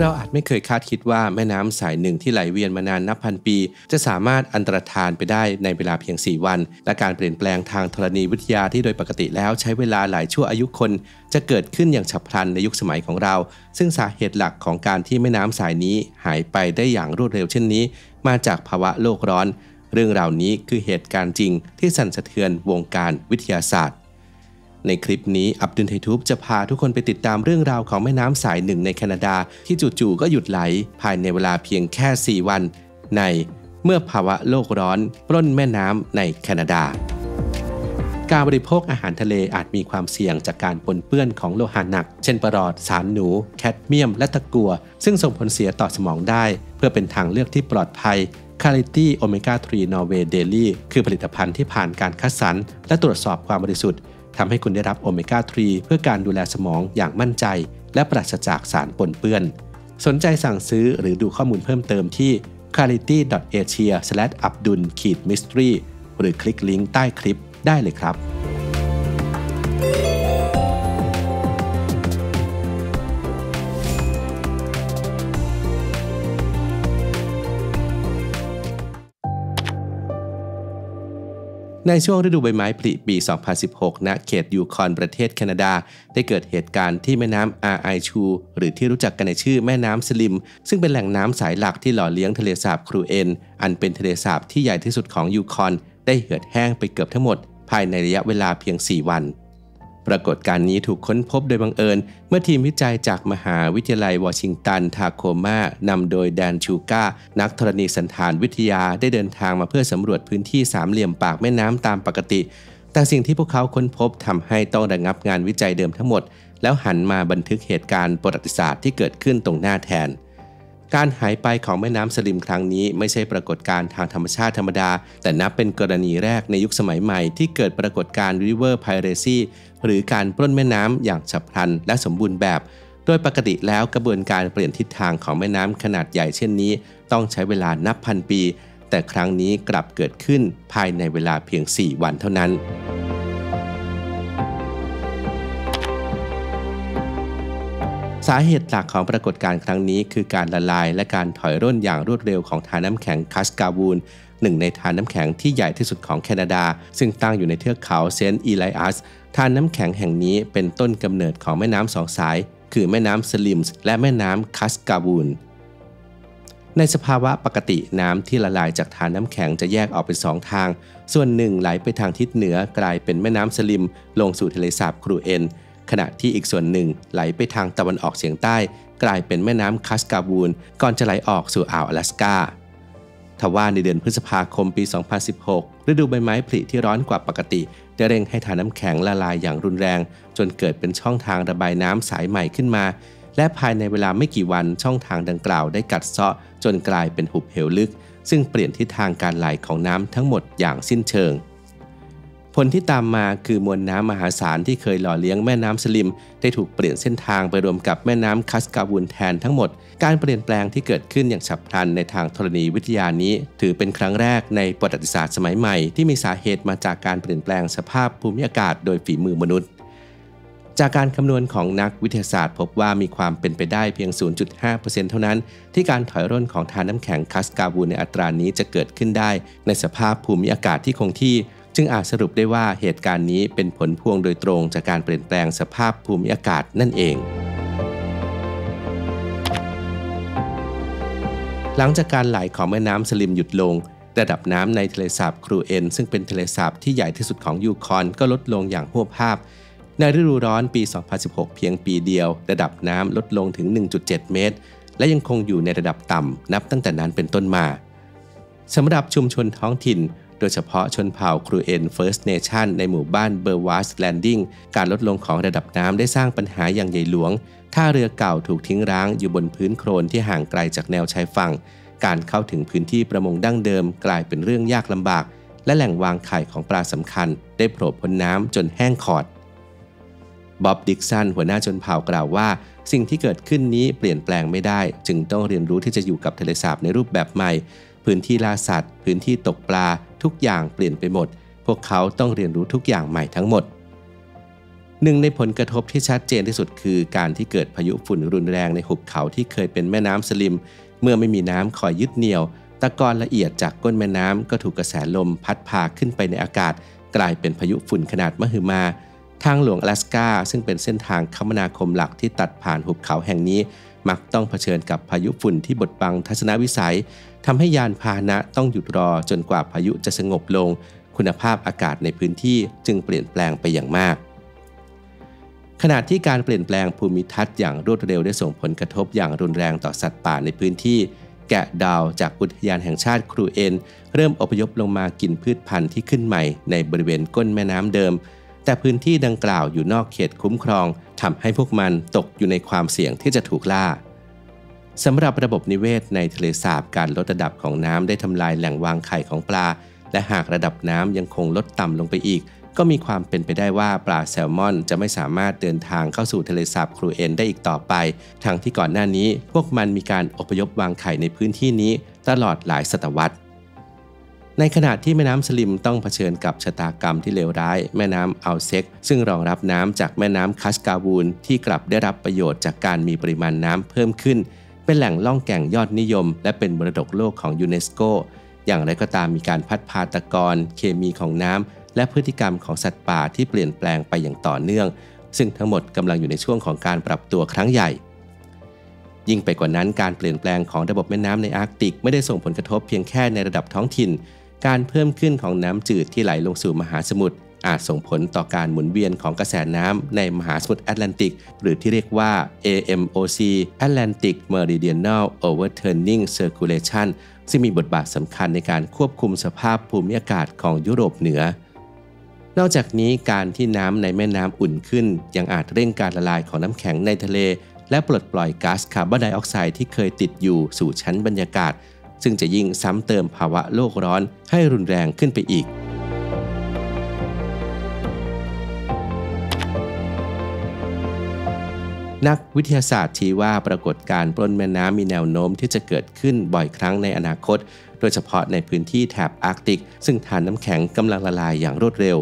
เราอาจไม่เคยคาดคิดว่าแม่น้ำสายหนึ่งที่ไหลเวียนมานานนับพันปี จะสามารถอันตรธานไปได้ในเวลาเพียง 4 วัน และการเปลี่ยนแปลงทางธรณีวิทยาที่โดยปกติแล้วใช้เวลาหลายชั่วอายุคน จะเกิดขึ้นอย่างฉับพลันในยุคสมัยของเรา ซึ่งสาเหตุหลักของการที่แม่น้ำสายนี้หายไปได้อย่างรวดเร็วเช่นนี้ มาจากภาวะโลกร้อน เรื่องราวนี้คือเหตุการณ์จริงที่สั่นสะเทือนวงการวิทยาศาสตร์ ในคลิปนี้อับดุลไททูบจะพาทุกคนไปติดตามเรื่องราวของแม่น้ำสายหนึ่งในแคนาดา ที่จู่ๆก็หยุดไหล ภายในเวลาเพียงแค่ 4 วัน ในเมื่อภาวะโลกร้อนปล้นแม่น้ำในแคนาดา การบริโภคอาหารทะเลอาจมีความเสี่ยงจากการปนเปื้อนของโลหะหนัก เช่นปรอด สารหนู แคดเมียม และตะกัว ซึ่งส่งผลเสียต่อสมองได้ เพื่อเป็นทางเลือกที่ปลอดภัย c a l i t y Omega 3 Norway Daily คือผลิตภัณฑ์ที่ผ่านการคัดสรรและตรวจสอบความบริสุทธิ์ ทำให้คุณได้รับโอเมก้า 3 เพื่อการดูแลสมองอย่างมั่นใจ และปราศจากสารปนเปื้อน สนใจสั่งซื้อหรือดูข้อมูลเพิ่มเติมที่ quality.asia/abdul-mystery หรือคลิกลิงก์ใต้คลิปได้เลยครับ ในช่วงฤดูใบไม้ผลิปี 2016 ณ เขตยูคอนประเทศแคนาดา ได้เกิดเหตุการณ์ที่แม่น้ำอาไอชู หรือที่รู้จักกันในชื่อแม่น้ำสลิม ซึ่งเป็นแหล่งน้ำสายหลักที่หล่อเลี้ยงทะเลสาบครูเอนอันเป็นทะเลสาบที่ใหญ่ที่สุดของยูคอน ได้เหือดแห้งไปเกือบทั้งหมด ภายในระยะเวลาเพียง 4 วัน ปรากฏการณ์นี้ถูกค้นพบโดยบังเอิญ เมื่อทีมวิจัยจากมหาวิทยาลัยวอชิงตัน ทาโคมานำโดยแดนชูกานักธรณีสันฐานวิทยาได้เดินทางมาเพื่อสำรวจพื้นที่สามเหลี่ยมปากแม่น้ำตามปกติ แต่สิ่งที่พวกเขาค้นพบทำให้ต้องระงับงานวิจัยเดิมทั้งหมด แล้วหันมาบันทึกเหตุการณ์ประวัติศาสตร์ที่เกิดขึ้นตรงหน้าแทน การหายไปของแม่น้ำสลิมครั้งนี้ไม่ใช่ปรากฏการณ์ทางธรรมชาติธรรมดา แต่นับเป็นกรณีแรกในยุคสมัยใหม่ที่เกิดปรากฏการณ์ River Piracy หรือการปล้นแม่น้ำอย่างฉับพลันและสมบูรณ์แบบ โดยปกติแล้วกระบวนการเปลี่ยนทิศทางของแม่น้ำขนาดใหญ่เช่นนี้ ต้องใช้เวลานับพันปี แต่ครั้งนี้กลับเกิดขึ้นภายในเวลาเพียง 4 วันเท่านั้น สาเหตุหลักของปรากฏการณ์ครั้งนี้คือการละลายและการถอยร่นอย่างรวดเร็วของทานน้ำแข็งคัสกาวูนหนึ่งในทานน้ำแข็งที่ใหญ่ที่สุดของแคนาดา ซึ่งตั้งอยู่ในเทือกเขาเซนต์อีไลอัสทานน้ำแข็งแห่งนี้เป็นต้นกำเนิดของแม่น้ำสองสาย คือแม่น้ำสลิมส์และแม่น้ำคัสกาวูนในสภาวะปกติน้ำที่ละลายจากทานน้ำแข็งจะแยกออกเป็นสองทาง ส่วนหนึ่งไหลไปทางทิศเหนือกลายเป็นแม่น้ำสลิม ลงสู่ทะเลสาบครูเอน ขณะที่อีกส่วนหนึ่งไหลไปทางตะวันออกเฉียงใต้ กลายเป็นแม่น้ำคัสกาบูน ก่อนจะไหลออกสู่อ่าวอลาสกาทว่าในเดือนพฤษภาคมปี 2016 ฤดูใบไม้ผลิที่ร้อนกว่าปกติ ได้เร่งให้ทานน้ำแข็งละลายอย่างรุนแรง จนเกิดเป็นช่องทางระบายน้ำสายใหม่ขึ้นมา และภายในเวลาไม่กี่วันช่องทางดังกล่าวได้กัดเซาะ จนกลายเป็นหุบเหวลึก ซึ่งเปลี่ยนทิศทางการไหลของน้ำทั้งหมดอย่างสิ้นเชิง ผลที่ตามมาคือมวลน้ำมหาศาลที่เคยหล่อเลี้ยงแม่น้ำสลิม ได้ถูกเปลี่ยนเส้นทางไปรวมกับแม่น้ำคัสกาวูนแทนทั้งหมด การเปลี่ยนแปลงที่เกิดขึ้นอย่างฉับพลันในทางธรณีวิทยานี้ ถือเป็นครั้งแรกในประวัติศาสตร์สมัยใหม่ที่มีสาเหตุมาจากการเปลี่ยนแปลงสภาพภูมิอากาศโดยฝีมือมนุษย์จากการคำนวณของนักวิทยาศาสตร์ พบว่ามีความเป็นไปได้เพียง 0.5%เท่านั้น ที่การถอยร่นของทานน้ำแข็งคัสกาวูในอัตรานี้จะเกิดขึ้นได้ ในสภาพภูมิอากาศที่คงที่ จึงอาจสรุปได้ว่าเหตุการณ์นี้เป็นผลพวงโดยตรงจากการเปลี่ยนแปลงสภาพภูมิอากาศนั่นเอง หลังจากการไหลของแม่น้ำสลิมหยุดลง ระดับน้ำในทะเลสาบครูเอน ซึ่งเป็นทะเลสาบที่ใหญ่ที่สุดของยูคอนก็ลดลงอย่างฮวบฮาบ ในฤดูร้อนปี 2016 เพียงปีเดียว ระดับน้ำลดลงถึง 1.7 เมตร และยังคงอยู่ในระดับต่ำนับตั้งแต่นั้นเป็นต้นมาสำหรับชุมชนท้องถิ่น โดยเฉพาะชนเผ่าครูเอน First Nation ในหมู่บ้านเบอร์วอชแลนดิ้งการลดลงของระดับน้ำได้สร้างปัญหาอย่างใหญ่หลวง ท่าเรือเก่าถูกทิ้งร้างอยู่บนพื้นโคลนที่ห่างไกลจากแนวชายฝั่ง การเข้าถึงพื้นที่ประมงดั้งเดิมกลายเป็นเรื่องยากลำบาก และแหล่งวางไข่ของปลาสำคัญ ได้โผล่พ้นน้ำจนแห้งขอดบ๊อบดิกสันหัวหน้าชนเผ่ากล่าวว่า สิ่งที่เกิดขึ้นนี้เปลี่ยนแปลงไม่ได้ จึงต้องเรียนรู้ที่จะอยู่กับทะเลสาบในรูปแบบใหม่ พื้นที่ล่าสัตว์ พื้นที่ตกปลาทุกอย่างเปลี่ยนไปหมด พวกเขาต้องเรียนรู้ทุกอย่างใหม่ทั้งหมดหนึ่งในผลกระทบที่ชัดเจนที่สุดคือการที่เกิดพายุฝุ่นรุนแรงในหุบเขาที่เคยเป็นแม่น้ำสลิม เมื่อไม่มีน้ำคอยยึดเหนี่ยว ตะกอนละเอียดจากก้นแม่น้ำก็ถูกกระแสลมพัดพาขึ้นไปในอากาศ กลายเป็นพายุฝุ่นขนาดมหึมา ทางหลวงอลาสกาซึ่งเป็นเส้นทางคมนาคมหลักที่ตัดผ่านหุบเขาแห่งนี้ มักต้องเผชิญกับพายุฝุ่นที่บดบังทัศนวิสัยทำให้ยานพาหนะต้องหยุดรอจนกว่าพายุจะสงบลง คุณภาพอากาศในพื้นที่จึงเปลี่ยนแปลงไปอย่างมาก ขณะที่การเปลี่ยนแปลงภูมิทัศน์อย่างรวดเร็วได้ส่งผลกระทบอย่างรุนแรงต่อสัตว์ป่าในพื้นที่แกะดาวจากอุทยานแห่งชาติครูเอ็น เริ่มอพยพลงมากินพืชพันธุ์ที่ขึ้นใหม่ในบริเวณก้นแม่น้ำเดิม แต่พื้นที่ดังกล่าวอยู่นอกเขตคุ้มครองทำให้พวกมันตกอยู่ในความเสี่ยงที่จะถูกล่าสำหรับระบบนิเวศในทะเลสาบการลดระดับของน้ำได้ทำลายแหล่งวางไข่ของปลา และหากระดับน้ำยังคงลดต่ำลงไปอีก ก็มีความเป็นไปได้ว่าปลาแซลมอนจะไม่สามารถเดินทางเข้าสู่ทะเลสาบครูเอนได้อีกต่อไป ทั้งที่ก่อนหน้านี้ พวกมันมีการอพยพวางไข่ในพื้นที่นี้ตลอดหลายศตวรรษ ในขณะที่แม่น้ำสลิมต้องเผชิญกับชะตากรรมที่เลวร้าย แม่น้ำอัลเซ็กซึ่งรองรับน้ำจากแม่น้ำคัสกาวูนที่กลับได้รับประโยชน์จากการมีปริมาณน้ำเพิ่มขึ้น เป็นแหล่งล่องแก่งยอดนิยม และเป็นมรดกโลกของยูเนสโก อย่างไรก็ตามมีการพัดพาตะกอนเคมีของน้ำและพฤติกรรมของสัตว์ป่าที่เปลี่ยนแปลงไปอย่างต่อเนื่อง ซึ่งทั้งหมดกำลังอยู่ในช่วงของการปรับตัวครั้งใหญ่ยิ่งไปกว่านั้นการเปลี่ยนแปลงของระบบแม่น้ำในอาร์กติก ไม่ได้ส่งผลกระทบเพียงแค่ในระดับท้องถิ่น การเพิ่มขึ้นของน้ำจืดที่ไหลลงสู่มหาสมุทรอาจส่งผลต่อการหมุนเวียนของกระแสน้ำในมหาสมุทรแอตแลนติก หรือที่เรียกว่า AMOC Atlantic Meridional Overturning Circulation ซึ่งมีบทบาทสำคัญในการควบคุมสภาพภูมิอากาศของยุโรปเหนือ นอกจากนี้การที่น้ำในแม่น้ำอุ่นขึ้น ยังอาจเร่งการละลายของน้ำแข็งในทะเล และปลดปล่อยก๊าซคาร์บอนไดออกไซด์ที่เคยติดอยู่สู่ชั้นบรรยากาศ ซึ่งจะยิ่งซ้ำเติมภาวะโลกร้อนให้รุนแรงขึ้นไปอีก นักวิทยาศาสตร์ชี้ว่าปรากฏการณ์ปล้นแม่น้ำมีแนวโน้มที่จะเกิดขึ้นบ่อยครั้งในอนาคต โดยเฉพาะในพื้นที่แถบอาร์กติก ซึ่งธารน้ำแข็งกำลังละลายอย่างรวดเร็ว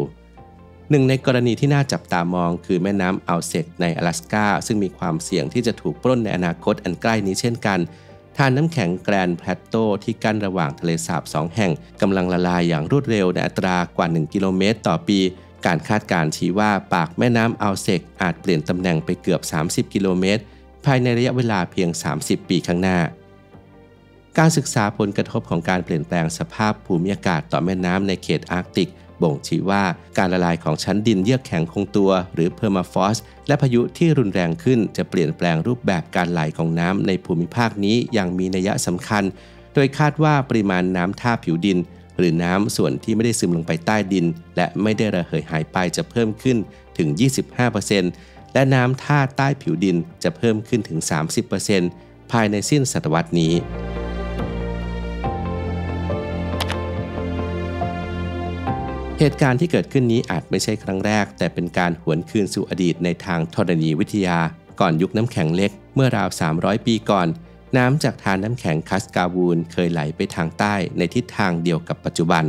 หนึ่งในกรณีที่น่าจับตามองคือแม่น้ำอัลเซกในอลาสกาซึ่งมีความเสี่ยงที่จะถูกปล้นในอนาคตอันใกล้นี้เช่นกัน ธารน้ำแข็งแกรนด์แพลโตที่กั้นระหว่างทะเลสาบสองแห่งกำลังละลายอย่างรวดเร็วในอัตรากว่า 1 กิโลเมตรต่อปี การคาดการณ์ชี้ว่าปากแม่น้ำอัลเซกอาจเปลี่ยนตำแหน่งไปเกือบ 30 กิโลเมตร ภายในระยะเวลาเพียง 30 ปีข้างหน้า การศึกษาผลกระทบของการเปลี่ยนแปลงสภาพภูมิอากาศต่อแม่น้ำในเขตอาร์กติก บ่งชี้ว่าการละลายของชั้นดินเยือกแข็งคงตัว หรือ permafrost และพายุที่รุนแรงขึ้นจะเปลี่ยนแปลงรูปแบบการไหลของน้ำในภูมิภาคนี้อย่างมีนัยสำคัญ โดยคาดว่าปริมาณน้ำท่าผิวดิน หรือน้ำส่วนที่ไม่ได้ซึมลงไปใต้ดิน และไม่ได้ระเหยหายไปจะเพิ่มขึ้นถึง 25%และน้ำท่าใต้ผิวดินจะเพิ่มขึ้นถึง 30%ภายในสิ้นศตวรรษนี้ เหตุการณ์ที่เกิดขึ้นนี้อาจไม่ใช่ครั้งแรก แต่เป็นการหวนคืนสู่อดีตในทางธรณีวิทยา ก่อนยุคน้ำแข็งเล็กเมื่อราว 300 ปีก่อน น้ำจากทานน้ำแข็งคัสกาวูนเคยไหลไปทางใต้ในทิศทางเดียวกับปัจจุบัน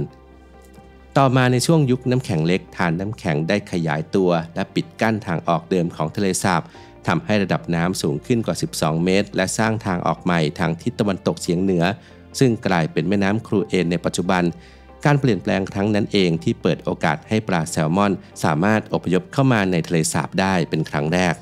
ต่อมาในช่วงยุคน้ำแข็งเล็กทานน้ำแข็งได้ขยายตัว และปิดกั้นทางออกเดิมของทะเลสาบทำให้ระดับน้ำสูงขึ้นกว่า 12 เมตร และสร้างทางออกใหม่ทางทิศตะวันตกเฉียงเหนือ ซึ่งกลายเป็นแม่น้ำครูเอนในปัจจุบัน การเปลี่ยนแปลงครั้งนั้นเองที่เปิดโอกาสให้ปลาแซลมอน สามารถอพยพเข้ามาในทะเลสาบได้เป็นครั้งแรก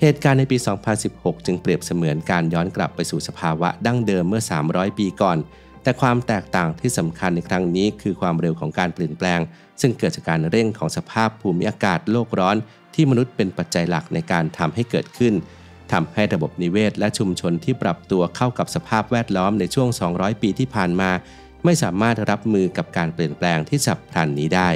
เหตุการณ์ในปี 2016 จึงเปรียบเสมือนการย้อนกลับไปสู่สภาวะดั้งเดิมเมื่อ 300 ปีก่อน แต่ความแตกต่างที่สำคัญในครั้งนี้คือความเร็วของการเปลี่ยนแปลง ซึ่งเกิดจากการเร่งของสภาพภูมิอากาศโลกร้อน ที่มนุษย์เป็นปัจจัยหลักในการทำให้เกิดขึ้นทำให้ระบบนิเวศและชุมชนที่ปรับตัวเข้ากับสภาพแวดล้อมในช่วง 200 ปีที่ผ่านมา ไม่สามารถรับมือกับการเปลี่ยนแปลงที่ฉับพลันนี้ได้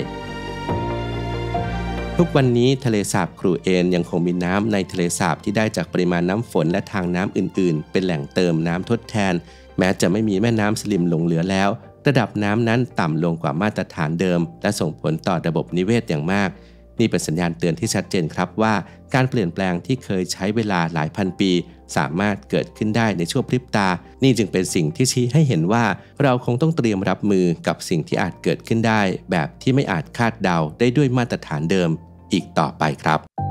ทุกวันนี้ทะเลสาบครูเอนยังคงมีน้ำในทะเลสาบที่ได้จากปริมาณน้ำฝนและทางน้ำอื่น ๆ เป็นแหล่งเติมน้ำทดแทน แม้จะไม่มีแม่น้ำสลิมหลงเหลือแล้ว ระดับน้ำนั้นต่ำลงกว่ามาตรฐานเดิม และส่งผลต่อระบบนิเวศอย่างมาก นี่เป็นสัญญาณเตือนที่ชัดเจนครับว่า การเปลี่ยนแปลงที่เคยใช้เวลาหลายพันปี สามารถเกิดขึ้นได้ในช่วงพริบตา นี่จึงเป็นสิ่งที่ชี้ให้เห็นว่า เราคงต้องเตรียมรับมือกับสิ่งที่อาจเกิดขึ้นได้ แบบที่ไม่อาจคาดเดาได้ด้วยมาตรฐานเดิม อีกต่อไปครับ